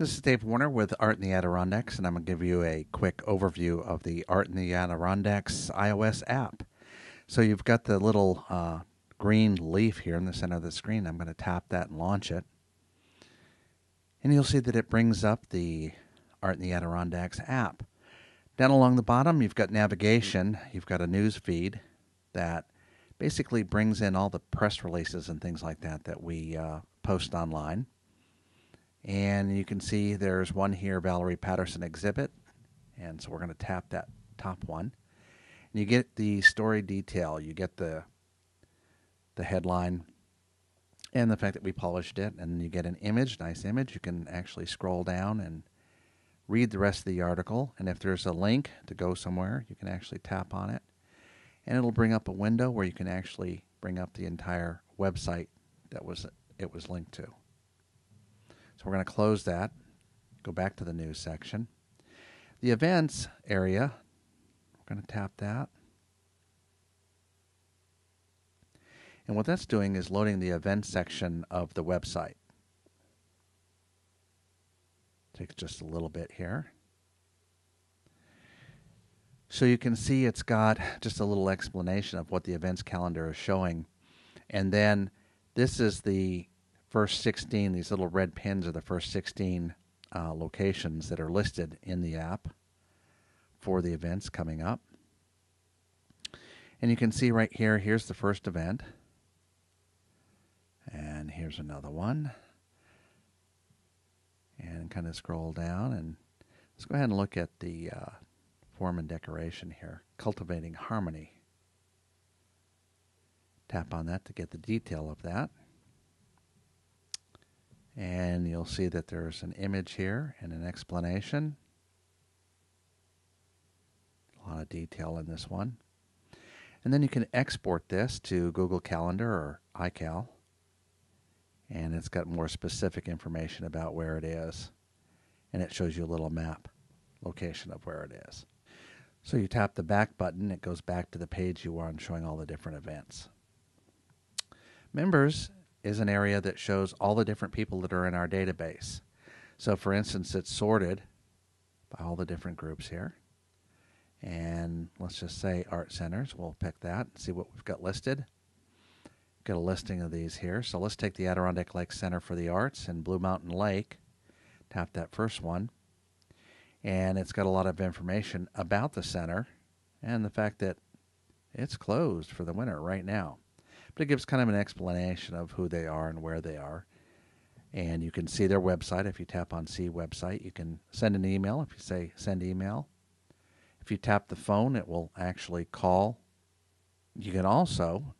This is Dave Warner with Art in the Adirondacks, and I'm going to give you a quick overview of the Art in the Adirondacks iOS app. So you've got the little uh, green leaf here in the center of the screen. I'm going to tap that and launch it. And you'll see that it brings up the Art in the Adirondacks app. Down along the bottom, you've got navigation. You've got a news feed that basically brings in all the press releases and things like that that we uh, post online. And you can see there's one here, Valerie Patterson exhibit. And so we're going to tap that top one. And you get the story detail. You get the the headline and the fact that we polished it. And you get an image, nice image. You can actually scroll down and read the rest of the article. And if there's a link to go somewhere, you can actually tap on it. And it'll bring up a window where you can actually bring up the entire website that was it was linked to. So we're going to close that, go back to the news section. The events area, we're going to tap that. And what that's doing is loading the events section of the website. Takes just a little bit here. So you can see it's got just a little explanation of what the events calendar is showing. And then this is the first 16, these little red pins are the first 16 uh, locations that are listed in the app for the events coming up. And you can see right here, here's the first event. And here's another one. And kind of scroll down and let's go ahead and look at the uh, form and decoration here. Cultivating Harmony. Tap on that to get the detail of that. And you'll see that there's an image here and an explanation. A lot of detail in this one. And then you can export this to Google Calendar or iCal. And it's got more specific information about where it is. And it shows you a little map location of where it is. So you tap the back button, it goes back to the page you were on showing all the different events. Members is an area that shows all the different people that are in our database. So, for instance, it's sorted by all the different groups here. And let's just say art centers. We'll pick that and see what we've got listed. Got a listing of these here. So let's take the Adirondack Lake Center for the Arts in Blue Mountain Lake. Tap that first one. And it's got a lot of information about the center and the fact that it's closed for the winter right now but it gives kind of an explanation of who they are and where they are. And you can see their website. If you tap on See Website, you can send an email. If you say Send Email, if you tap the phone, it will actually call. You can also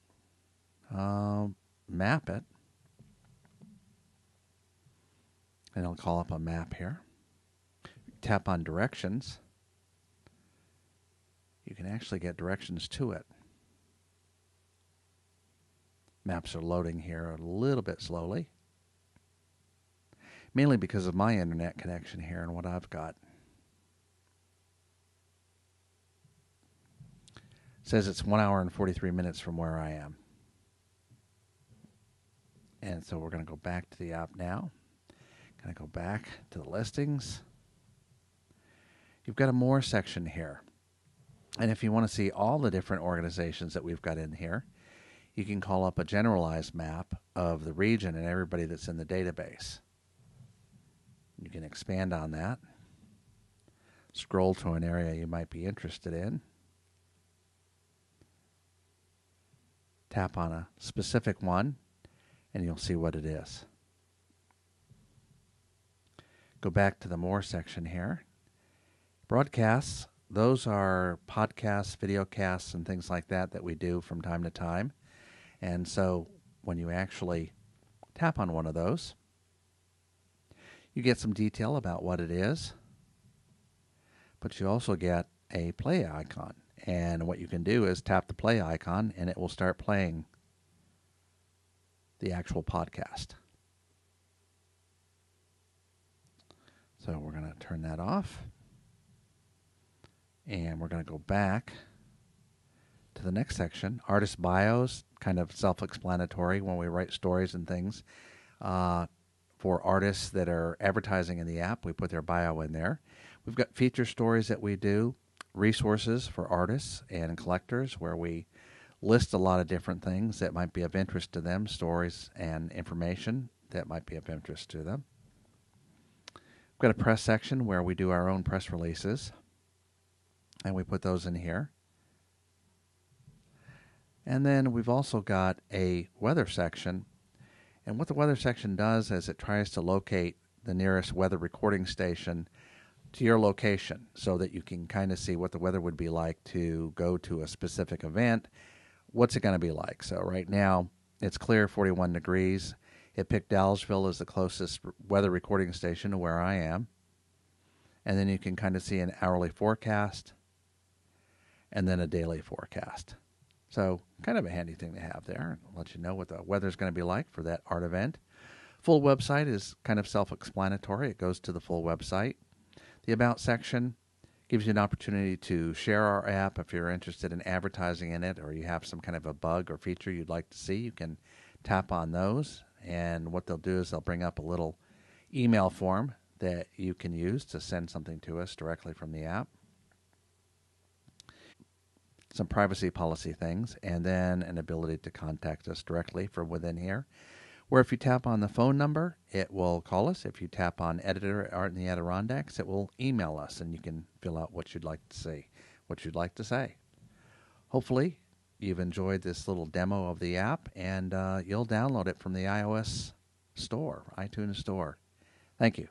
uh, map it, and it'll call up a map here. Tap on directions. You can actually get directions to it. Maps are loading here a little bit slowly, mainly because of my internet connection here and what I've got. Says it's one hour and 43 minutes from where I am. And so we're going to go back to the app now. Going to go back to the listings. You've got a more section here. And if you want to see all the different organizations that we've got in here, you can call up a generalized map of the region and everybody that's in the database. You can expand on that, scroll to an area you might be interested in, tap on a specific one, and you'll see what it is. Go back to the More section here. Broadcasts, those are podcasts, videocasts, and things like that that we do from time to time. And so when you actually tap on one of those, you get some detail about what it is, but you also get a play icon. And what you can do is tap the play icon and it will start playing the actual podcast. So we're going to turn that off. And we're going to go back to the next section artist bios, kind of self explanatory when we write stories and things. Uh, for artists that are advertising in the app. We put their bio in there. We've got feature stories that we do, resources for artists and collectors where we list a lot of different things that might be of interest to them, stories and information that might be of interest to them. We've got a press section where we do our own press releases, and we put those in here. And then we've also got a weather section. And what the weather section does is it tries to locate the nearest weather recording station to your location so that you can kind of see what the weather would be like to go to a specific event. What's it going to be like? So, right now, it's clear 41 degrees. It picked Dallasville as the closest weather recording station to where I am. And then you can kind of see an hourly forecast and then a daily forecast. So, kind of a handy thing to have there. Let you know what the weather's going to be like for that art event. Full website is kind of self explanatory. It goes to the full website. The About section gives you an opportunity to share our app if you're interested in advertising in it or you have some kind of a bug or feature you'd like to see. You can tap on those, and what they'll do is they'll bring up a little email form that you can use to send something to us directly from the app. Some privacy policy things, and then an ability to contact us directly from within here where if you tap on the phone number, it will call us. If you tap on Editor Art in the Adirondacks, it will email us and you can fill out what you'd like to see, what you'd like to say. Hopefully, you've enjoyed this little demo of the app and uh, you'll download it from the iOS store, iTunes store. Thank you.